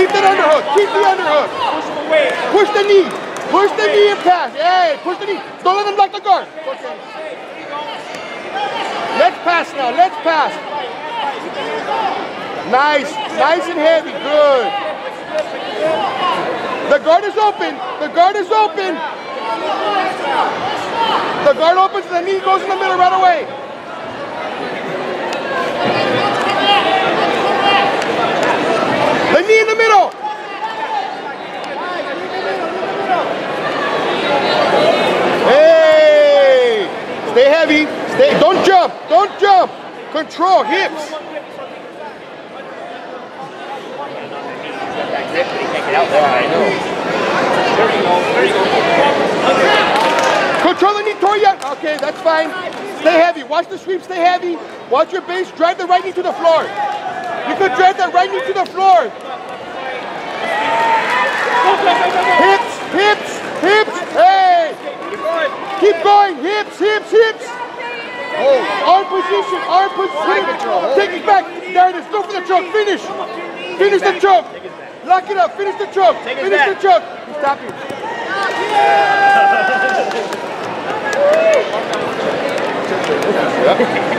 Keep that underhook. Keep the underhook. Push the knee. Push the knee and pass. Hey, push the knee. Don't let him block the guard. Let's pass now. Let's pass. Nice. Nice and heavy. Good. The guard is open. The guard is open. The guard opens and the knee goes in the middle right away. The knee in the middle. Hey! Stay heavy. Stay. Don't jump. Don't jump. Control hips. Control the knee you. Okay, that's fine. Stay heavy. Watch the sweep. Stay heavy. Watch your base. Drive the right knee to the floor. You could drive that right knee to the floor. Hips, hips, hips. Hey. Keep Hips, hips, hips. Arm position. Arm position. Take it back. There it is. Go for the choke. Finish. Finish the choke. Lock it up. Finish the choke. Finish the choke. Stop you. Hey!